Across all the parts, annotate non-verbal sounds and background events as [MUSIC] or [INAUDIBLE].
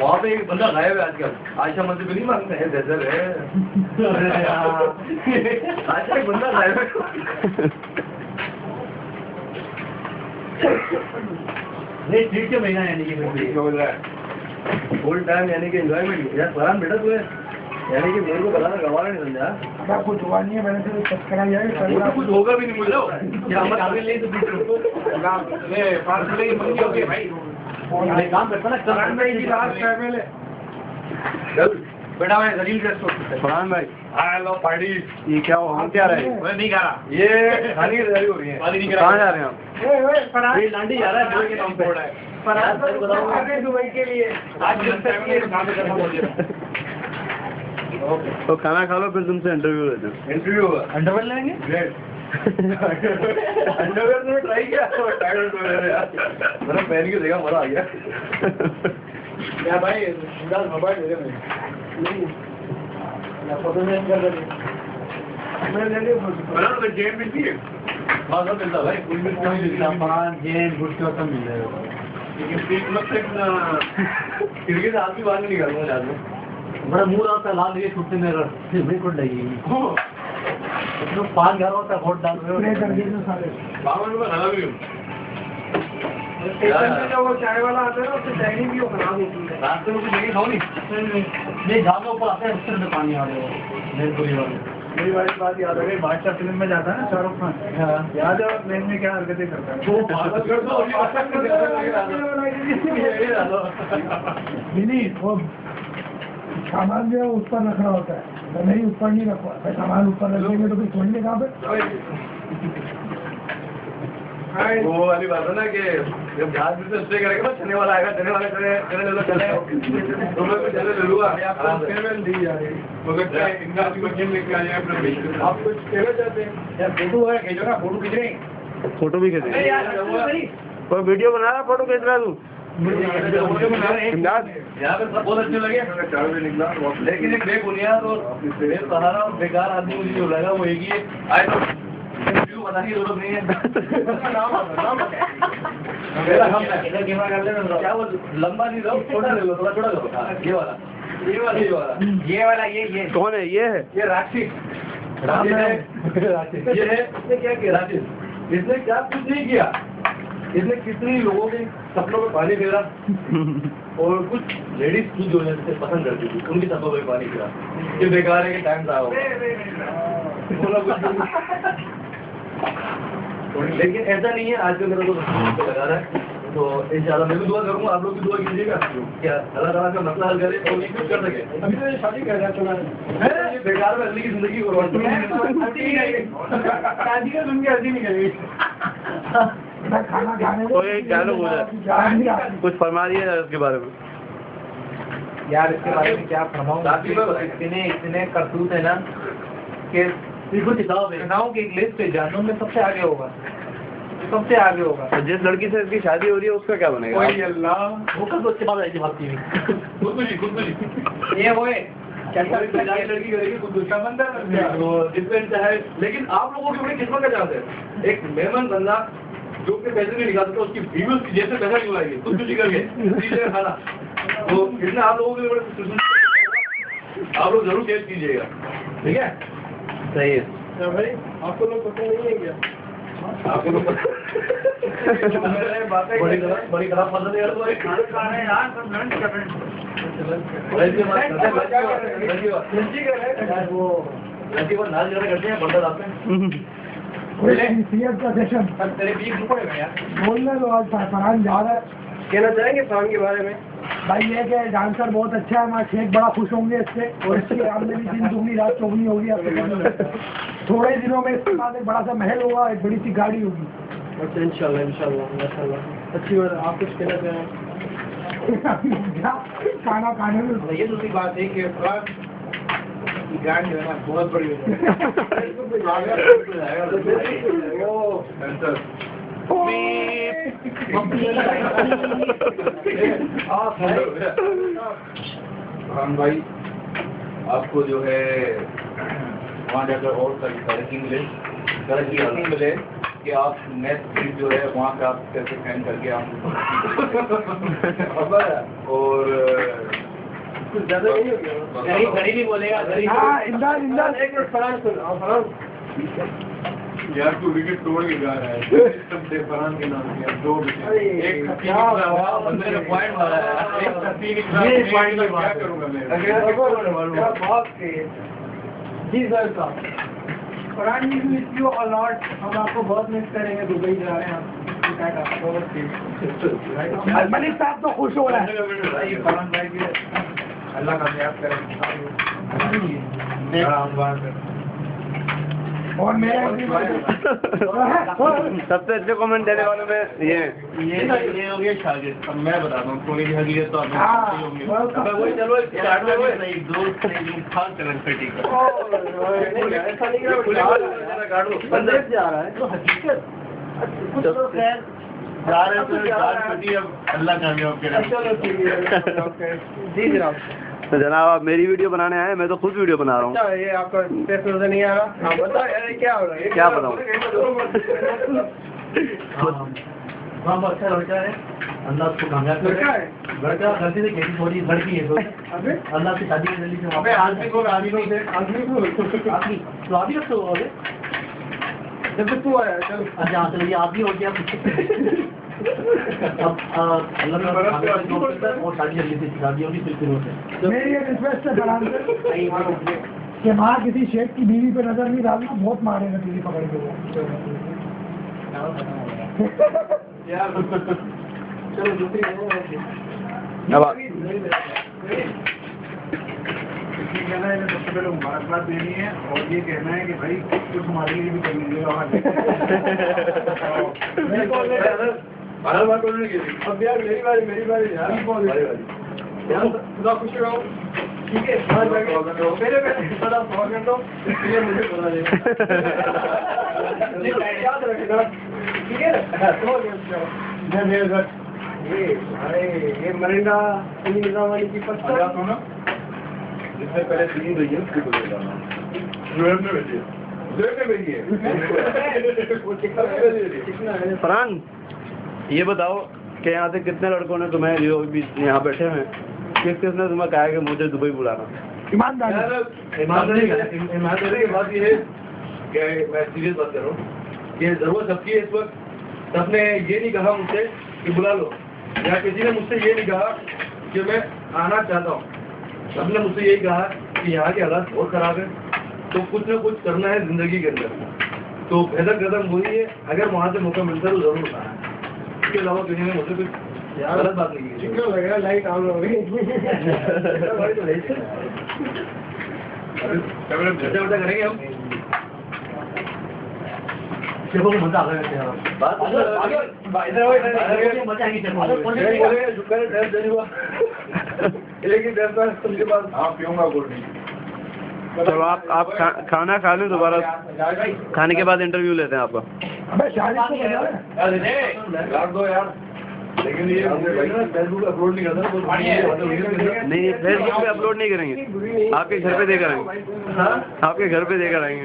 وہاں پہ ایک بندہ غائب ہے آج کل۔ عائشہ مسجد پہ نہیں مانگتے ہیں دہذر ہے۔ عائشہ ایک بندہ غائب ہے۔ نہیں ٹھیک ہے مہینہ یعنی کہ فل ٹائم یعنی کہ انجوائمنٹ یار فرحان بیٹا تو ہے۔ یعنی کہ میرے کو بتانا گوانا نہیں سمجھا آپ کچھ ہوا نہیں ہے میں نے تو چیک کرا لیا ہے۔ وہ تو کچھ ہوگا بھی نہیں مجھے کیا نہیں تو نا فرحان بھائی۔ بیٹا میں فرحان بھائی۔ پارٹی یہ کیا ہو ہم کیا رہے ہیں؟ میں نہیں کہہ رہا۔ یہ کھانی ریڈی ہو رہی شادی ہے نہیں کرا کہاں جا رہے ہیں یہ لانڈی جا رہا ہے پہ۔ فرحان بھائی دبئی کے لیے۔ آج تو کھانا کھا لو پھر تم سے انٹرویو لیتے انٹرویو ہوگا۔ انڈر لیں گے؟ انڈرویئر نے ٹرائی کیا ہے میں پہن کے دیکھا مزہ آ گیا بھائی موبائل دے دے میں میں آدمی باہر نہیں بڑا آتا ہے۔ لال میں کوٹ لگی اتنا پان گھر ہوتا ہے ووٹ ڈال اسپرے کر دیے نا سارے باہر میں کھانا بھی ہوں۔ اسٹیشن پہ جب وہ چائے والا آتا ہے نا اس سے چائے بھی وہ خراب ہوتی ہے۔ راستے میں کچھ نہیں کھاؤ نہیں۔ نہیں جہاں کے اوپر آتے ہیں اس سے اندر پانی آ رہے ہو میرے پوری والے میری والی بات یاد آ گئی بادشاہ فلم میں جاتا ہے نا شاہ رخ خان۔ یاد ہے پلین میں کیا حرکتیں کرتا ہے؟ نہیں وہ سامان جو ہے اس پر رکھنا ہوتا ہے۔ نہیں اوپر نہیں رکھوا ہے سامان اوپر رکھیں گے تو پھر چھوڑیں گے کہاں پہ۔ وہ والی بات ہے نا کہ جب جہاز اسٹے کرے گا چلنے والا آئے گا چلنے والا چلے لو چلے تو میں بھی چلے لے لوں گا پیمنٹ دی جا رہی ہے۔ آپ کچھ کہنا چاہتے ہیں فوٹو ہے کھینچو نا فوٹو کھینچ رہے ہیں۔ فوٹو بھی کھینچ کوئی ویڈیو بنا رہا فوٹو کھینچ رہا تو۔ امداد یہاں پہ سب بہت اچھے لگے۔ لیکن ایک بے بنیاد اور بے سہارا اور بیکار آدمی مجھے جو لگا وہ ایک ہی ہے۔ لمبا نہیں لو چھوٹا لے لو تھوڑا چھوٹا کرو ہاں، یہ والا۔ یہ والا یہ والا۔ یہ والا یہ یہ۔ کون ہے؟ یہ ہے؟ یہ ہے یہ ہے۔ اس نے کیا کیا؟ راشد اس نے کیا کچھ نہیں کیا؟ اس نے کتنی لوگوں کے سپنوں میں پانی پھیرا اور کچھ لیڈیز کی جو ہے پسند کرتی تھی ان کی سپنوں میں پانی پھیرا یہ بیکار ہے کہ ٹائم بولا کچھ لیکن ایسا نہیں ہے آج کل میرا تو لگا رہا ہے۔ تو ان شاء اللہ میں بھی دعا کروں گا آپ لوگ بھی دعا کیجیے گا۔ کیا اللہ تعالیٰ کا مسئلہ حل کرے اور کچھ کر سکے۔ ابھی تو شادی کر رہا چلا بیکار میں اگلی کی زندگی کو شادی کا سن کے ہلدی نہیں کرے تو ایک ڈائلگ ہو جائے۔ کچھ فرما دیا اس کے بارے میں۔ یار اس کے بارے میں کیا فرماؤں۔ اتنے اتنے کرتوت ہے نا کہ دیکھو کتاب ہے گناہوں کی ایک لسٹ ہے جانوں میں سب سے آگے ہوگا۔ سب سے آگے ہوگا۔ جس لڑکی سے اس کی شادی ہو رہی ہے اس کا کیا بنے گا؟ اللہ۔ وہ کل اچھی بات آئی تھی بھاگتی ہوئی؟ خودکشی خودکشی۔ یہ ہوئے لڑکی کرے گی خودکشی ڈپینڈ ہے؟ لیکن آپ لوگوں کی بڑی قسمت کا چانس ہے ایک مہمان بندہ جو کہ پیسے نہیں نکال سکتا اس کی بیوی اس کی جیسے پیسہ نہیں لائے گی خودکشی کر کے کھانا۔ تو اس میں آپ لوگوں کے لیے بڑے آپ لوگ ضرور چیز کیجیے گا۔ ٹھیک ہے؟ صحیح ہے۔ بھائی آپ کو لوگ پتہ نہیں ہے کیا؟ آپ کو تو بڑی خراب بڑی خراب مدد ہے وہ کرتے ہیں۔ آپ حیثیت کا یار۔ بولنے تو آج فرحان جا رہا ہے کہنا چاہیں گے فارم کے بارے میں؟ بھائی یہ کہ ڈانسر بہت اچھا ہے ہمارا شیخ بڑا خوش ہوں گے اس سے۔ اور اس کی آمدنی دن دگنی رات چوگنی ہوگی آپ تھوڑے دنوں میں اس کے بعد ایک بڑا سا محل ہوگا ایک بڑی سی گاڑی ہوگی۔ اچھا ان شاء اللہ ان شاء اللہ ماشاء اللہ اچھی بات آپ کچھ کہنا چاہیں۔ [LAUGHS] کھانا کھانے میں۔ یہ دوسری بات ہے کہ گاڑی جو ہے نا بہت بڑی ہو فرحان بھائی آپ کو جو ہے وہاں جا کر اور ساری ترقی ملے ترقی اتنی ملے کہ آپ نیٹ جو ہے وہاں پہ آپ کیسے فین کر کے ہم اور [LAUGHS] ہاں، یار تو وکٹ توڑ کے جا رہا ہے۔ [LAUGHS] سے فرحان کے نام کیا دو ایک بندے نے پوائنٹ مارا ہے۔ ایک پوائنٹ کروں گا میں؟ جی سر صاحب۔ ہم آپ کو بہت مس کریں گے دبئی جا رہے ہیں [LAUGHS] ملک صاحب تو خوش ہو رہا ہے۔ اللہ اور سب سے اچھے کامنٹ دینے والوں میں یہ یہ شاگرد۔ اب میں بتا دوں کوئی حقیقت تو چلو ایک حقیقت جناب۔ آپ میری ویڈیو بنانے آئے میں تو خود ویڈیو بنا رہا ہوں۔ کیا بناؤں اللہ آپ کو کامیاب لڑکا غلطی لڑکی ہے۔ اللہ کی شادی کہ ماں کسی شیخ کی بیوی پہ نظر نہیں ڈالنا بہت مارے گا بیوی پکڑ کے۔ [LAUGHS] وہ پہ لوگ مبارکباد دینی ہے اور یہ کہنا ہے کہ بھائی کچھ ہمارے لیے بھی کرنی ہے [LAUGHS] میرے پیسے فون والی کی پتہ۔ جس میں پہلے تین رہی کی گزر جانا فرحان یہ بتاؤ کہ یہاں سے کتنے لڑکوں نے تمہیں جو بھی یہاں بیٹھے ہیں کس کس نے تمہیں کہا کہ مجھے دبئی بلانا؟ ایمانداری۔ کی بات یہ ہے کہ میں سیریس بات کر رہا ہوں یہ ضرورت سب کی ہے اس وقت۔ سب نے یہ نہیں کہا مجھ سے کہ بلا لو۔ یا کسی نے مجھ سے یہ نہیں کہا کہ میں آنا چاہتا ہوں۔ سب نے مجھ سے یہی کہا کہ یہاں کے حالات بہت خراب ہیں تو کچھ نہ کچھ کرنا ہے زندگی کے اندر۔ تو بہتر قدم وہی ہے اگر وہاں سے موقع ملتا ہے تو ضرور اٹھانا ہے اس کے علاوہ دنیا میں مجھے کچھ غلط بات نہیں کی لائٹ گے مزہ آ رہا ہے چلو آپ آپ کھانا کھا لیں دوبارہ۔ کھانے کے بعد انٹرویو لیتے ہیں آپ کا۔ نہیں فیس بک پہ اپلوڈ نہیں کریں گے۔ آپ کے گھر پہ دے کر آئیں گے۔ آپ کے گھر پہ دے کر آئیں گے۔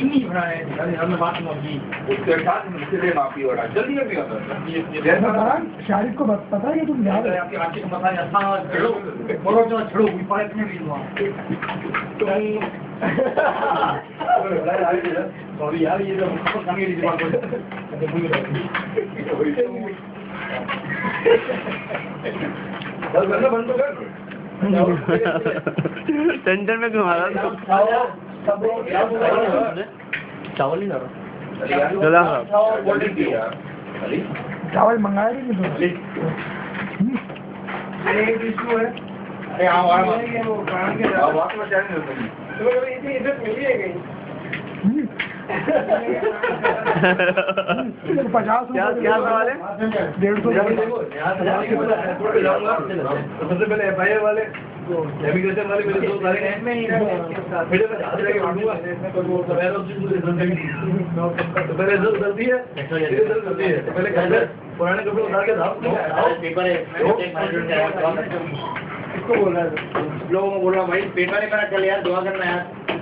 شاہد شارف کو پتا ہے تم یاد ہے بند تو کر۔ سینٹر میں کیوں آ رہا چاول چاول منگایا نہیں پچاس ڈیڑھ سو ہے ریزلٹ کرتی کو بول رہا ہے لوگوں کو بول رہا بھائی پیپر ہی میرا چل یار دعا کرنا یار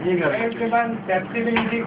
جیپسی بھی نہیں تھی